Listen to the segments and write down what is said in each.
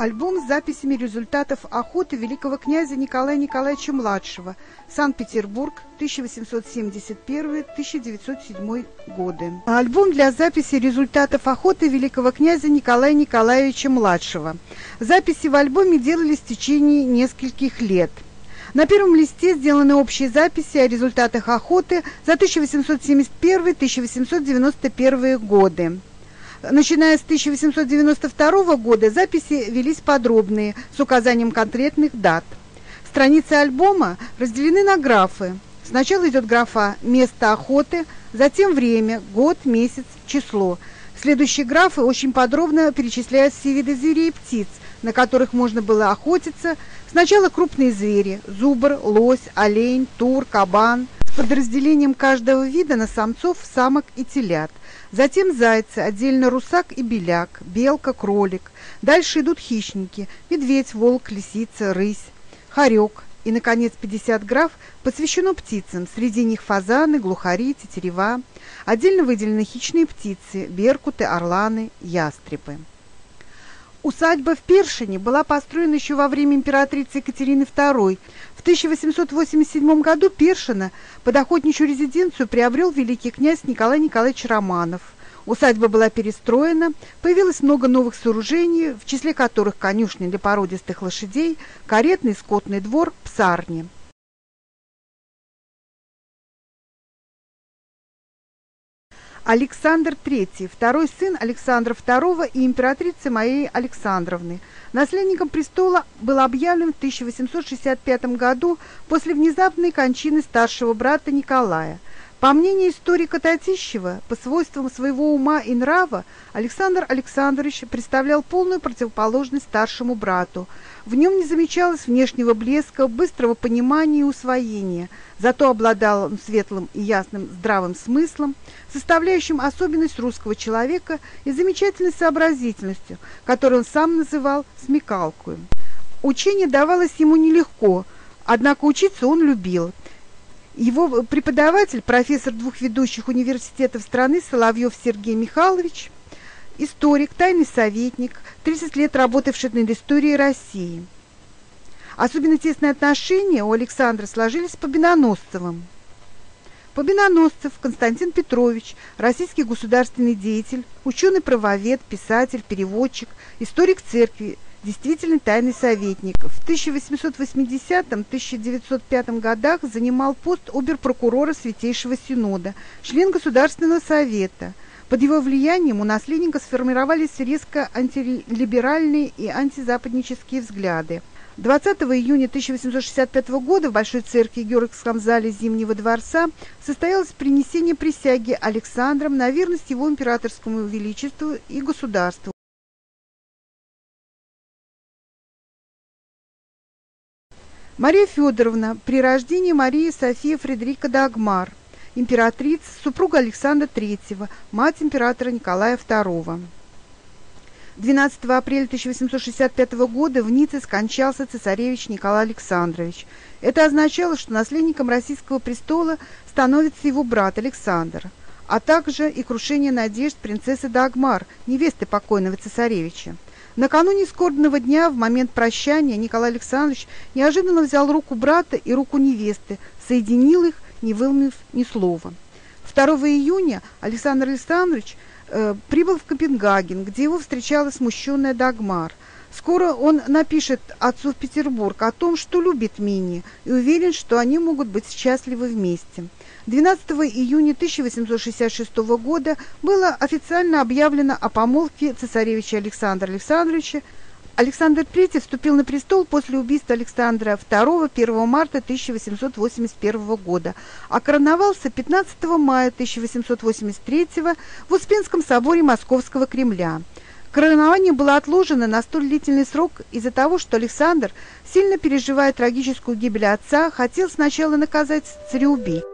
Альбом с записями результатов охоты великого князя Николая Николаевича-младшего, Санкт-Петербург, 1871-1907 годы. Альбом для записи результатов охоты великого князя Николая Николаевича-младшего. Записи в альбоме делались в течение нескольких лет. На первом листе сделаны общие записи о результатах охоты за 1871-1891 годы. Начиная с 1892 года записи велись подробные, с указанием конкретных дат. Страницы альбома разделены на графы. Сначала идет графа «Место охоты», затем время, год, месяц, число. Следующие графы очень подробно перечисляют все виды зверей и птиц, на которых можно было охотиться. Сначала крупные звери – зубр, лось, олень, тур, кабан – с подразделением каждого вида на самцов, самок и телят. Затем зайцы, отдельно русак и беляк, белка, кролик. Дальше идут хищники – медведь, волк, лисица, рысь, хорек. И, наконец, 50 граф посвящено птицам, среди них фазаны, глухари, тетерева. Отдельно выделены хищные птицы – беркуты, орланы, ястребы. Усадьба в Першине была построена еще во время императрицы Екатерины II. В 1887 году Першина под охотничью резиденцию приобрел великий князь Николай Николаевич Романов. Усадьба была перестроена, появилось много новых сооружений, в числе которых конюшни для породистых лошадей, каретный скотный двор, псарни. Александр III, второй сын Александра II и императрицы Марии Александровны. Наследником престола был объявлен в 1865 году после внезапной кончины старшего брата Николая – по мнению историка Татищева, по свойствам своего ума и нрава, Александр Александрович представлял полную противоположность старшему брату. В нем не замечалось внешнего блеска, быстрого понимания и усвоения, зато обладал он светлым и ясным здравым смыслом, составляющим особенность русского человека и замечательной сообразительностью, которую он сам называл смекалкой. Учение давалось ему нелегко, однако учиться он любил – его преподаватель, профессор двух ведущих университетов страны Соловьев Сергей Михайлович, историк, тайный советник, 30 лет работавший над историей России. Особенно тесные отношения у Александра сложились с Победоносцевым. Победоносцев Константин Петрович, российский государственный деятель, ученый-правовед, писатель, переводчик, историк церкви, действительный тайный советник. В 1880-1905 годах занимал пост оберпрокурора Святейшего Синода, член Государственного совета. Под его влиянием у наследника сформировались резко антилиберальные и антизападнические взгляды. 20 июня 1865 года в Большой церкви Георгиевском зале Зимнего дворца состоялось принесение присяги Александром на верность его императорскому величеству и государству. Мария Федоровна, при рождении Марии София Фредерика Дагмар, императрица, супруга Александра III, мать императора Николая II. 12 апреля 1865 года в Ницце скончался цесаревич Николай Александрович. Это означало, что наследником российского престола становится его брат Александр, а также и крушение надежд принцессы Дагмар, невесты покойного цесаревича. Накануне скорбного дня, в момент прощания, Николай Александрович неожиданно взял руку брата и руку невесты, соединил их, не вымыв ни слова. 2 июня Александр Александрович э, прибыл в Копенгаген, где его встречала смущенная Дагмар. Скоро он напишет отцу в Петербург о том, что любит Мини, и уверен, что они могут быть счастливы вместе. 12 июня 1866 года было официально объявлено о помолвке цесаревича Александра Александровича. Александр III вступил на престол после убийства Александра II 1 марта 1881 года, а короновался 15 мая 1883 в Успенском соборе Московского Кремля. Коронование было отложено на столь длительный срок из-за того, что Александр, сильно переживая трагическую гибель отца, хотел сначала наказать цареубийц.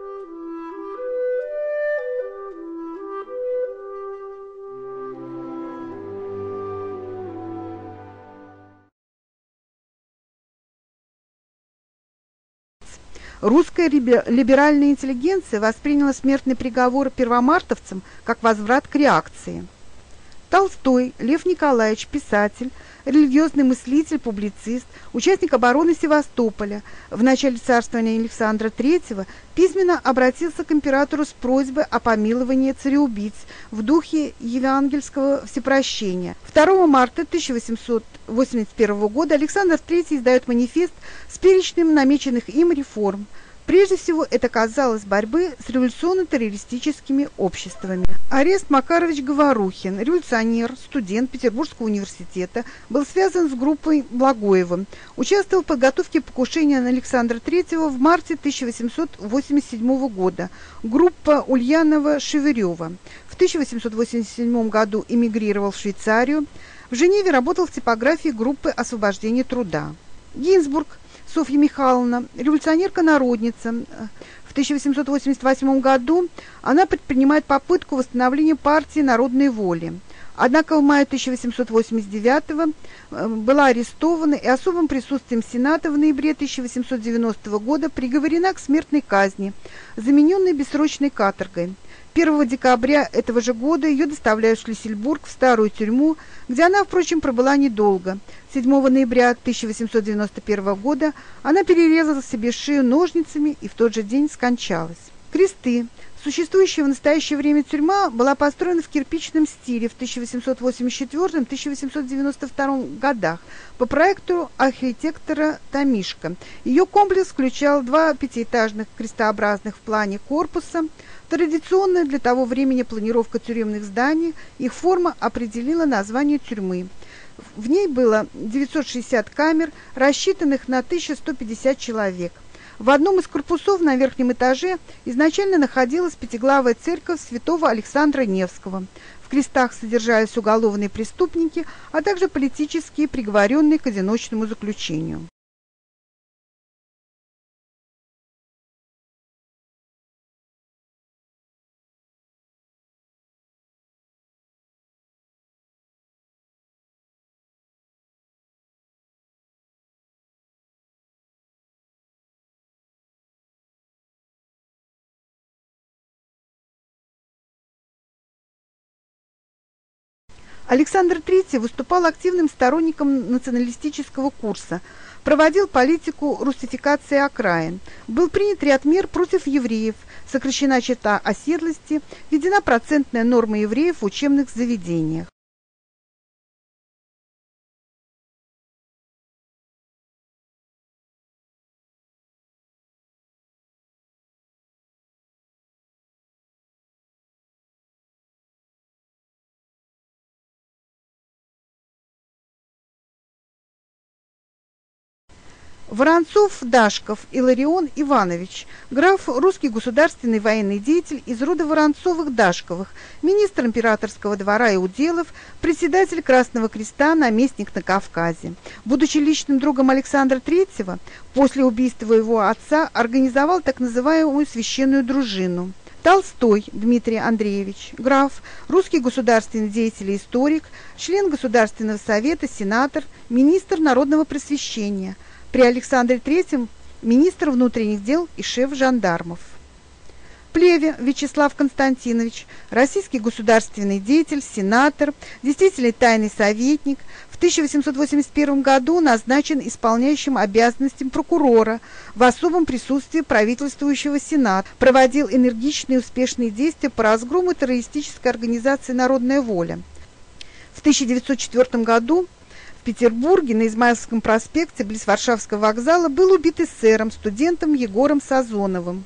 Русская либеральная интеллигенция восприняла смертный приговор первомартовцам как возврат к реакции. Толстой Лев Николаевич, писатель, религиозный мыслитель, публицист, участник обороны Севастополя, в начале царствования Александра III письменно обратился к императору с просьбой о помиловании цареубийц в духе евангельского всепрощения. 2 марта 1881 года Александр III издает манифест с перечнем намеченных им реформ – Прежде всего, это казалось борьбы с революционно-террористическими обществами. Арест Макарович Говорухин, революционер, студент Петербургского университета, был связан с группой Благоева. Участвовал в подготовке покушения на Александра III в марте 1887 года. Группа Ульянова-Шеверева. В 1887 году эмигрировал в Швейцарию. В Женеве работал в типографии группы освобождения труда. Гинзбург – Софья Михайловна, революционерка-народница. В 1888 году она предпринимает попытку восстановления партии народной воли. Однако в мае 1889 э, была арестована и особым присутствием Сената в ноябре 1890 года приговорена к смертной казни, замененной бессрочной каторгой. 1 декабря этого же года ее доставляют в Шлиссельбург, в старую тюрьму, где она, впрочем, пробыла недолго. 7 ноября 1891 года она перерезала себе шею ножницами и в тот же день скончалась. Кресты. Существующая в настоящее время тюрьма была построена в кирпичном стиле в 1884-1892 годах по проекту архитектора Томишко. Ее комплекс включал два пятиэтажных крестообразных в плане корпуса – Традиционная для того времени планировка тюремных зданий, их форма определила название тюрьмы. В ней было 960 камер, рассчитанных на 1150 человек. В одном из корпусов на верхнем этаже изначально находилась пятиглавая церковь святого Александра Невского. В крестах содержались уголовные преступники, а также политические приговоренные к одиночному заключению. Александр III выступал активным сторонником националистического курса, проводил политику русификации окраин. Был принят ряд мер против евреев, сокращена черта оседлости, введена процентная норма евреев в учебных заведениях. Воронцов-Дашков Иларион Иванович, граф, русский государственный военный деятель из рода Воронцовых-Дашковых, министр императорского двора и уделов, председатель Красного Креста, наместник на Кавказе. Будучи личным другом Александра III, после убийства его отца организовал так называемую священную дружину. Толстой Дмитрий Андреевич, граф, русский государственный деятель и историк, член Государственного совета, сенатор, министр народного просвещения – при Александре III министр внутренних дел и шеф жандармов. Плеве Вячеслав Константинович, российский государственный деятель, сенатор, действительный тайный советник, в 1881 году назначен исполняющим обязанностям прокурора в особом присутствии правительствующего Сената, проводил энергичные и успешные действия по разгрому террористической организации «Народная воля». В 1904 году Петербурге на Измайловском проспекте близ Варшавского вокзала был убит эсером, студентом Егором Сазоновым,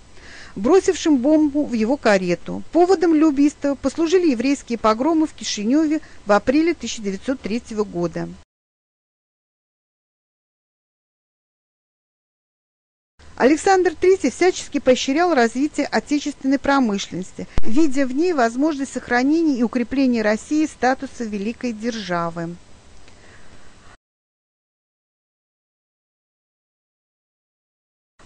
бросившим бомбу в его карету. Поводом для убийства послужили еврейские погромы в Кишиневе в апреле 1903 года. Александр III всячески поощрял развитие отечественной промышленности, видя в ней возможность сохранения и укрепления России статуса великой державы.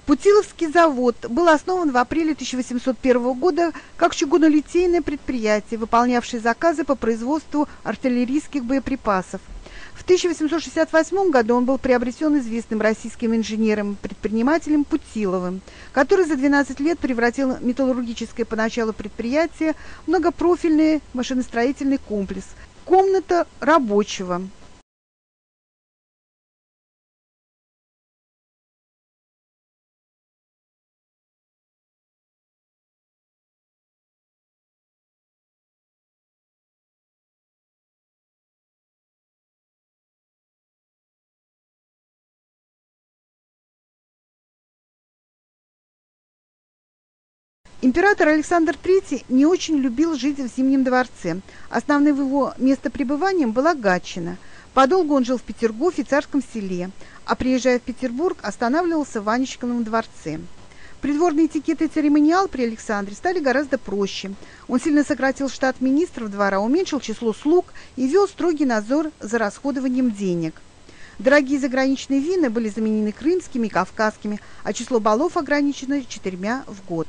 Путиловский завод был основан в апреле 1801 года как чугунолитейное предприятие, выполнявшее заказы по производству артиллерийских боеприпасов. В 1868 году он был приобретен известным российским инженером-предпринимателем Путиловым, который за 12 лет превратил металлургическое поначалу предприятие в многопрофильный машиностроительный комплекс – комната рабочего. Император Александр III не очень любил жить в Зимнем дворце. Основным его местопребыванием была Гатчина. Подолгу он жил в Петергофе и Царском селе, а приезжая в Петербург, останавливался в Ванечковом дворце. Придворный этикет и церемониал при Александре стали гораздо проще. Он сильно сократил штат министров двора, уменьшил число слуг и вел строгий надзор за расходованием денег. Дорогие заграничные вина были заменены крымскими и кавказскими, а число балов ограничено четырьмя в год.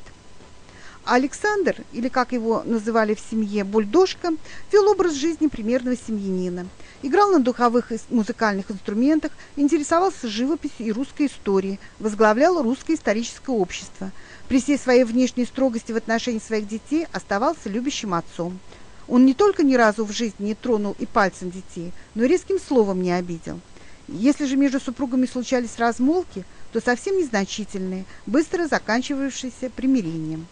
Александр, или как его называли в семье, бульдожка, вел образ жизни примерного семьянина. Играл на духовых и музыкальных инструментах, интересовался живописью и русской историей, возглавлял русское историческое общество. При всей своей внешней строгости в отношении своих детей оставался любящим отцом. Он не только ни разу в жизни не тронул и пальцем детей, но и резким словом не обидел. Если же между супругами случались размолвки, то совсем незначительные, быстро заканчивавшиеся примирением.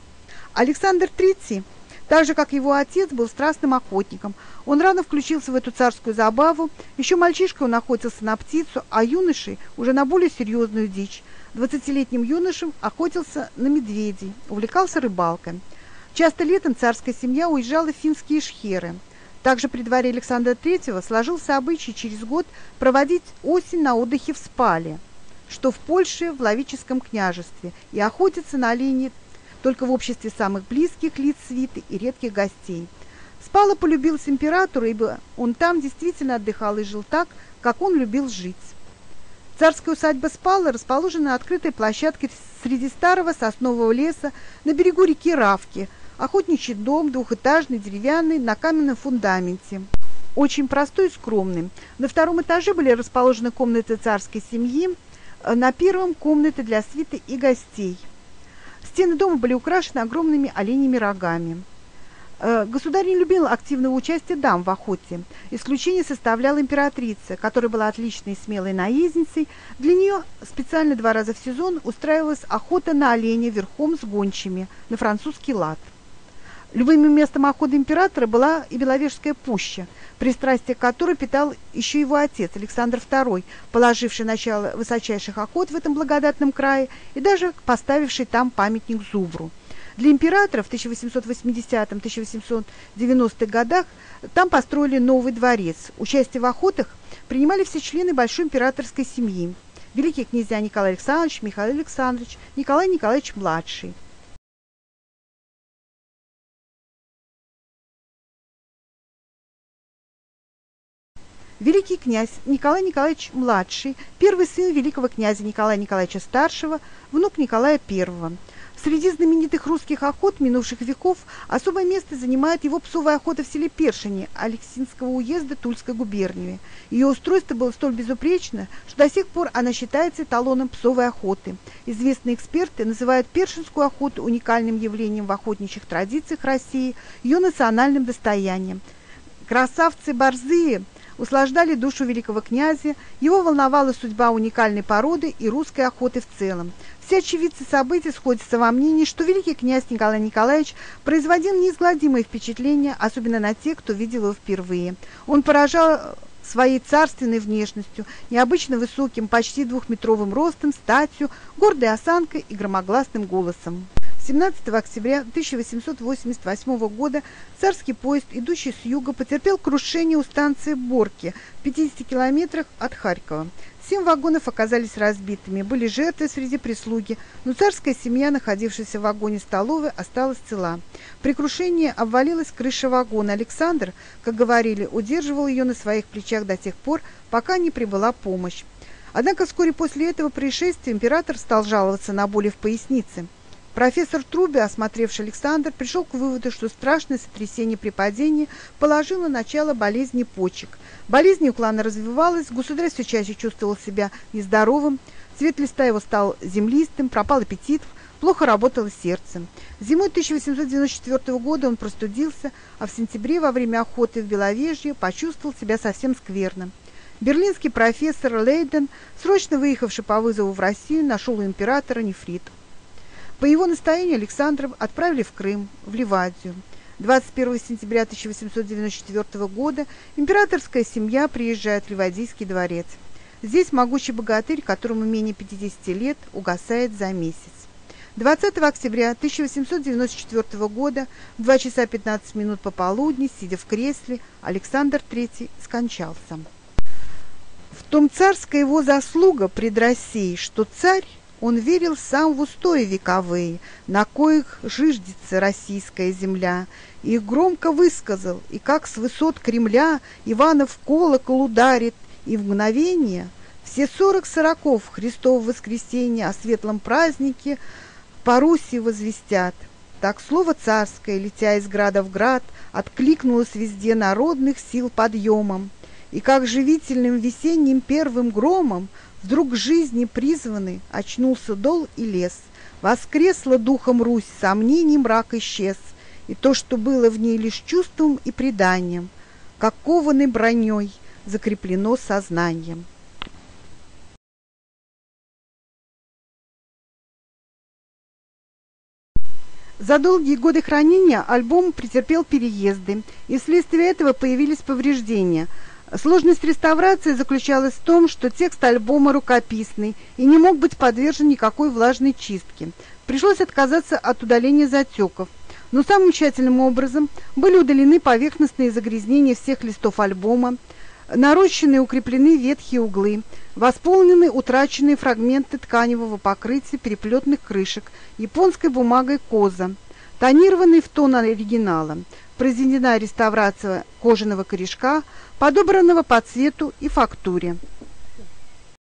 Александр III, так же как его отец, был страстным охотником. Он рано включился в эту царскую забаву. Еще мальчишкой он охотился на птицу, а юношей уже на более серьезную дичь. Двадцатилетним юношем охотился на медведей, увлекался рыбалкой. Часто летом царская семья уезжала в финские шхеры. Также при дворе Александра III сложился обычай через год проводить осень на отдыхе в Спале, что в Польше в Лавическом княжестве, и охотиться на оленей только в обществе самых близких лиц свиты и редких гостей. Спала полюбился императору, ибо он там действительно отдыхал и жил так, как он любил жить. Царская усадьба Спала расположена на открытой площадке среди старого соснового леса на берегу реки Равки. Охотничий дом, двухэтажный, деревянный, на каменном фундаменте. Очень простой и скромный. На втором этаже были расположены комнаты царской семьи, на первом комнаты для свиты и гостей – Стены дома были украшены огромными оленями рогами. Э, государь не любил активного участия дам в охоте. Исключение составляла императрица, которая была отличной и смелой наездницей. Для нее специально два раза в сезон устраивалась охота на оленя верхом с гончими на французский лад. Любым местом охоты императора была и Беловежская пуща, пристрастие которой питал еще его отец Александр II, положивший начало высочайших охот в этом благодатном крае и даже поставивший там памятник Зубру. Для императора в 1880-1890 годах там построили новый дворец. Участие в охотах принимали все члены большой императорской семьи. Великие князья Николай Александрович, Михаил Александрович, Николай Николаевич великий князь Николай Николаевич Младший, первый сын великого князя Николая Николаевича Старшего, внук Николая I. Среди знаменитых русских охот минувших веков особое место занимает его псовая охота в селе Першине Алексинского уезда Тульской губернии. Ее устройство было столь безупречно, что до сих пор она считается эталоном псовой охоты. Известные эксперты называют першинскую охоту уникальным явлением в охотничьих традициях России, ее национальным достоянием. Красавцы-борзые услаждали душу великого князя, его волновала судьба уникальной породы и русской охоты в целом. Все очевидцы событий сходятся во мнении, что великий князь Николай Николаевич производил неизгладимое впечатление, особенно на тех, кто видел его впервые. Он поражал своей царственной внешностью, необычно высоким, почти двухметровым ростом, статью, гордой осанкой и громогласным голосом. 17 октября 1888 года царский поезд, идущий с юга, потерпел крушение у станции Борки в 50 километрах от Харькова. Семь вагонов оказались разбитыми, были жертвы среди прислуги, но царская семья, находившаяся в вагоне столовой, осталась цела. При крушении обвалилась крыша вагона. Александр, как говорили, удерживал ее на своих плечах до тех пор, пока не прибыла помощь. Однако вскоре после этого происшествия император стал жаловаться на боли в пояснице. Профессор Труби, осмотревший Александр, пришел к выводу, что страшное сотрясение при падении положило начало болезни почек. Болезнь неуклонно развивалась, государь все чаще чувствовал себя нездоровым, цвет листа его стал землистым, пропал аппетит, плохо работало сердце. Зимой 1894 года он простудился, а в сентябре во время охоты в Беловежье почувствовал себя совсем скверно. Берлинский профессор Лейден, срочно выехавший по вызову в Россию, нашел у императора нефрит. По его настоянию Александров отправили в Крым, в Ливадию. 21 сентября 1894 года императорская семья приезжает в Ливадийский дворец. Здесь могучий богатырь, которому менее 50 лет, угасает за месяц. 20 октября 1894 года в 2 часа 15 минут пополудни, сидя в кресле, Александр III скончался. В том царская его заслуга пред Россией, что царь он верил сам в устои вековые, на коих жиждется российская земля, и громко высказал, и как с высот Кремля Иванов колокол ударит, и в мгновение все сорок сороков Христово воскресенье о светлом празднике по Руси возвестят. Так слово царское, летя из града в град, откликнулось везде народных сил подъемом, и как живительным весенним первым громом Вдруг к жизни призванный очнулся дол и лес. Воскресла духом Русь, сомнений мрак исчез, И то, что было в ней лишь чувством и преданием, Как броней закреплено сознанием. За долгие годы хранения альбом претерпел переезды, и вследствие этого появились повреждения – Сложность реставрации заключалась в том, что текст альбома рукописный и не мог быть подвержен никакой влажной чистке. Пришлось отказаться от удаления затеков. Но самым тщательным образом были удалены поверхностные загрязнения всех листов альбома, нарощены и укреплены ветхие углы, восполнены утраченные фрагменты тканевого покрытия переплетных крышек японской бумагой коза, тонированный в тон оригинала, произведена реставрация кожаного корешка, подобранного по цвету и фактуре.